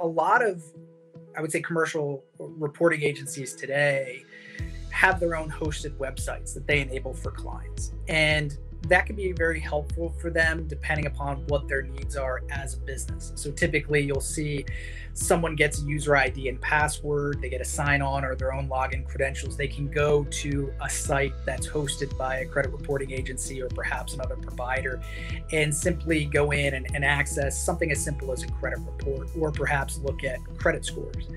A lot of, I would say, commercial reporting agencies today have their own hosted websites that they enable for clients. And that can be very helpful for them depending upon what their needs are as a business. So typically you'll see someone gets a user ID and password, they get a sign on or their own login credentials. They can go to a site that's hosted by a credit reporting agency or perhaps another provider and simply go in and, and access something as simple as a credit report or perhaps look at credit scores.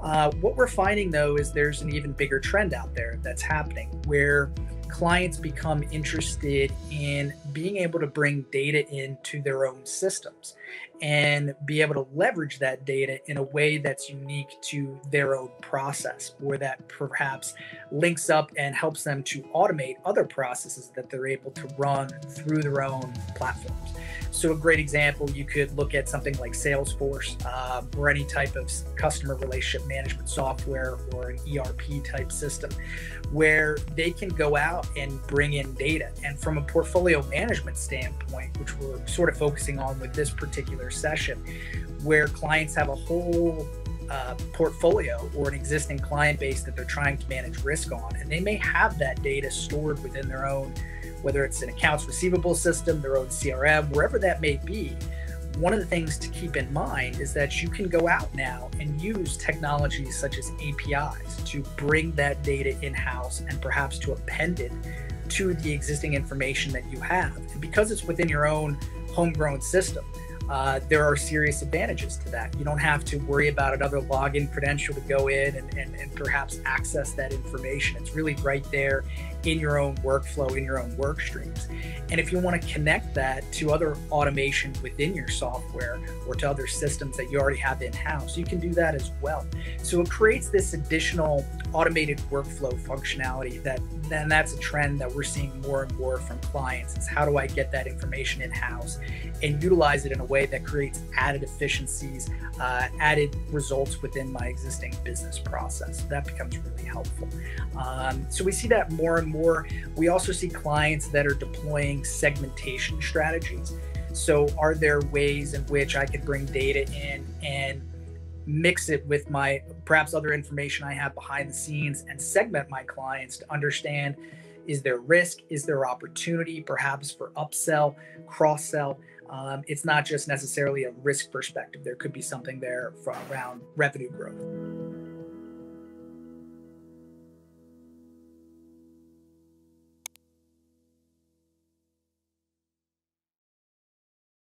Uh, what we're finding though is there's an even bigger trend out there that's happening where clients become interested in being able to bring data into their own systems and be able to leverage that data in a way that's unique to their own process or that perhaps links up and helps them to automate other processes that they're able to run through their own platforms. So, a great example, you could look at something like Salesforce uh, or any type of customer relationship management software or an ERP type system where they can go out and bring in data. And from a portfolio management standpoint, which we're sort of focusing on with this particular session, where clients have a whole uh, portfolio or an existing client base that they're trying to manage risk on, and they may have that data stored within their own whether it's an accounts receivable system, their own CRM, wherever that may be, one of the things to keep in mind is that you can go out now and use technologies such as APIs to bring that data in house and perhaps to append it to the existing information that you have. And because it's within your own homegrown system, uh, there are serious advantages to that. You don't have to worry about another login credential to go in and, and, and perhaps access that information. It's really right there in your own workflow, in your own work streams. And if you want to connect that to other automation within your software or to other systems that you already have in house, you can do that as well. So it creates this additional automated workflow functionality that then that's a trend that we're seeing more and more from clients is how do I get that information in house and utilize it in a way that creates added efficiencies, uh, added results within my existing business process. That becomes really helpful. Um, so we see that more and more. We also see clients that are deploying segmentation strategies. So, are there ways in which I could bring data in and mix it with my perhaps other information I have behind the scenes and segment my clients to understand is there risk, is there opportunity perhaps for upsell, cross sell? Um, it's not just necessarily a risk perspective. There could be something there around revenue growth.